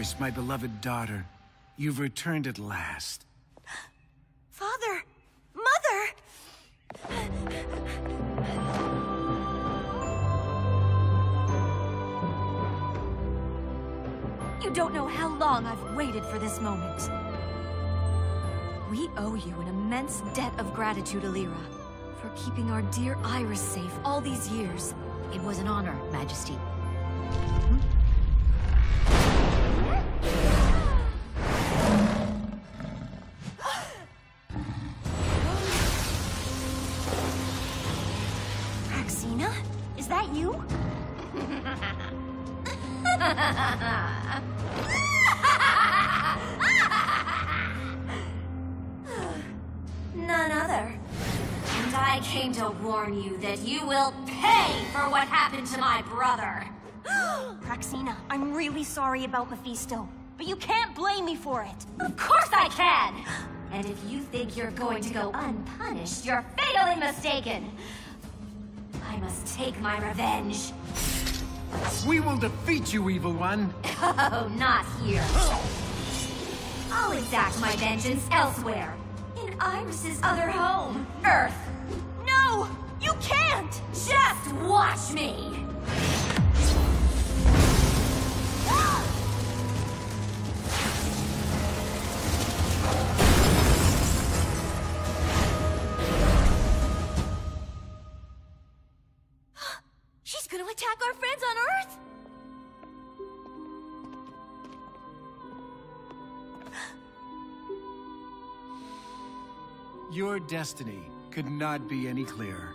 My beloved daughter. You've returned at last. Father! Mother! You don't know how long I've waited for this moment. We owe you an immense debt of gratitude, Ellira, for keeping our dear Iris safe all these years. It was an honor, Majesty. Praxina? Is that you? None other. And I came to warn you that you will pay for what happened to my brother. Praxina, I'm really sorry about Mephisto, but you can't blame me for it. Of course I can! And if you think you're going to go unpunished, you're fatally mistaken. I must take my revenge. We will defeat you, evil one! Oh, not here. I'll exact my vengeance elsewhere. In Iris's other home, Earth. No! You can't! Just watch me! Attack our friends on Earth! Your destiny could not be any clearer.